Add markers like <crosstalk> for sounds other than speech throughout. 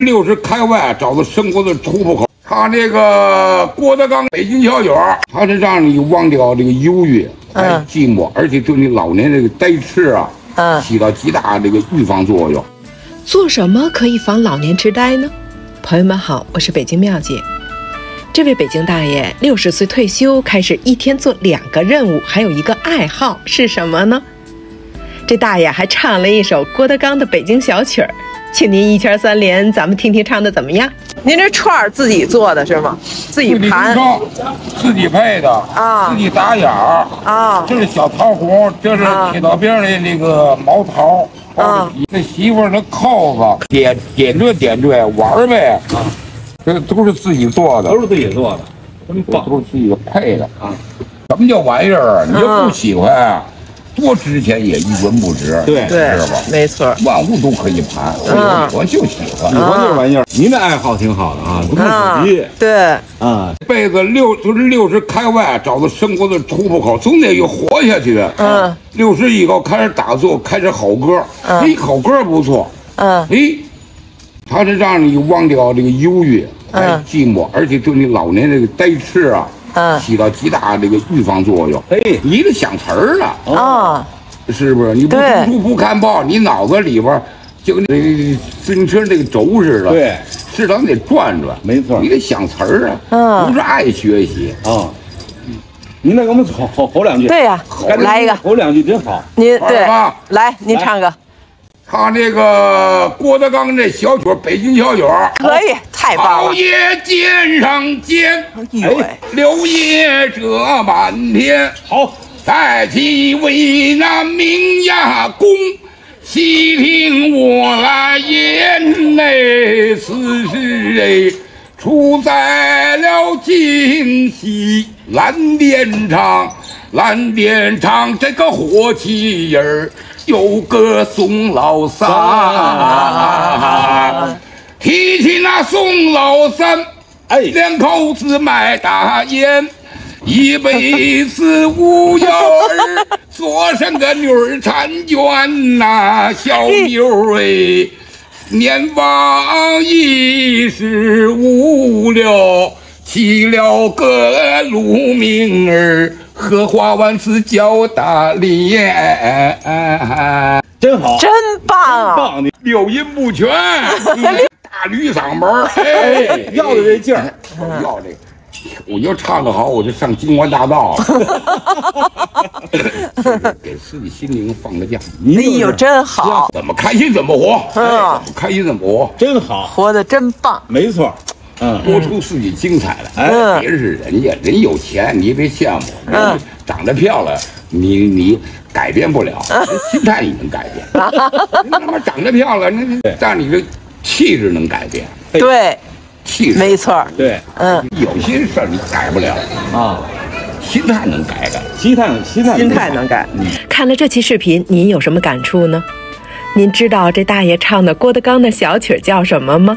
六十开外找到生活的突破口。他这个郭德纲北京小曲儿，他是让你忘掉这个忧郁、哎嗯寂寞，而且对你老年这个呆痴啊，嗯起到极大这个预防作用。做什么可以防老年痴呆呢？朋友们好，我是北京妙姐。这位北京大爷六十岁退休，开始一天做两个任务，还有一个爱好是什么呢？这大爷还唱了一首郭德纲的北京小曲儿，请您一圈三连，咱们听听唱的怎么样？您这串儿自己做的是吗？自己盘，自己配的啊自己打眼儿啊这是小桃红，这是啊铁道边的那个毛桃。啊这媳妇儿那扣子点点缀点缀玩儿呗啊，这都是自己做的，都是自己做的，真棒！都是自己配的啊。什么叫玩意儿啊？你要不喜欢啊，多值钱也一文不值，对。对是吧？，没错。万物都可以盘，我我就喜欢。喜欢这玩意儿，您这爱好挺好的啊，不看啊手机，对，啊，这辈子六就是六十开外，找到生活的突破口，总得有活下去。嗯，六十以后开始打坐，开始好歌，嗯。哎，好歌不错，嗯。哎，它是让你忘掉这个忧郁、哎嗯寂寞，而且对你老年这个呆痴啊，嗯。起到极大这个预防作用。哎你得想词儿了，啊，是不是？你不对。读书不看报，你脑子里边就跟那个自行车那个轴似的，对，适当得转转，没错你得想词儿啊，嗯。不是爱学习。啊，您再给我们吼吼吼两句，对呀来一个。吼两句真好。您对来，您唱个，他那个郭德纲这小曲儿，北京小曲儿，可以，太棒了。好夜肩上肩，哎柳叶遮满天。好，再起为那明呀公，细听我来言嘞，此事哎，出在了京西蓝靛厂，蓝靛厂这个火器人儿有个宋老三，提起那宋老三。哎，两口子卖大烟，一辈子无有儿，做上个女儿婵娟呐、小妞儿哎，年方一十五了，起了个陆明儿，荷花丸子叫大脸，真好，真棒啊！棒！你六音不全，<laughs> 大驴嗓门儿，哎 <laughs> 哎，要的这劲儿，我要这个，我要唱得好，我就上金华大道，给自己心灵放个假，您就是哎呦，真好，怎么开心怎么活，嗯。哎怎么开心怎么活，真好，活得真棒。没错，嗯，活出自己精彩来。哎别人是人家，人有钱，你别羡慕，人嗯长得漂亮，你你改变不了，嗯心态你能改变。你他妈长得漂亮，那但你的气质能改变，对，气质没错。对嗯，有些事儿你改不了，啊，心态能改改。心态心态心态能改。看了这期视频，您有什么感触呢？您知道这大爷唱的郭德纲的小曲叫什么吗？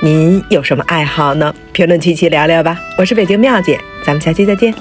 您有什么爱好呢？评论区去聊聊吧。我是北京妙姐，咱们下期再见。